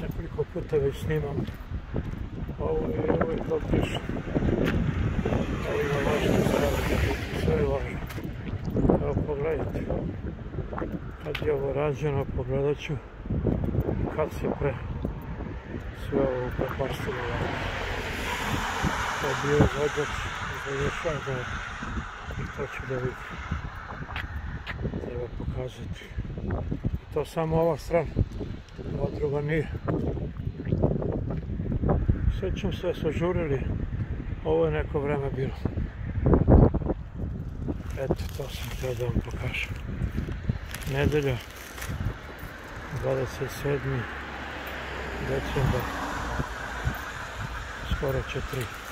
nekoliko puta već snimam. Ovo je uvijek otišlo. Ovo ima važno staviti, sve je važno. Evo pogledajte. Kad je ovo rađeno, pogledat ću kad se pre sve ovo prepastilo. To je bio vođač završavno i to ću da vidim. Treba pokazati. I to samo ova strana. Ova druga nije. Sjećam se su žurili. Ovo je neko vreme bilo. Eto, to sam htio da vam pokažem. Nedelja, 27. decembar, skoro će tri.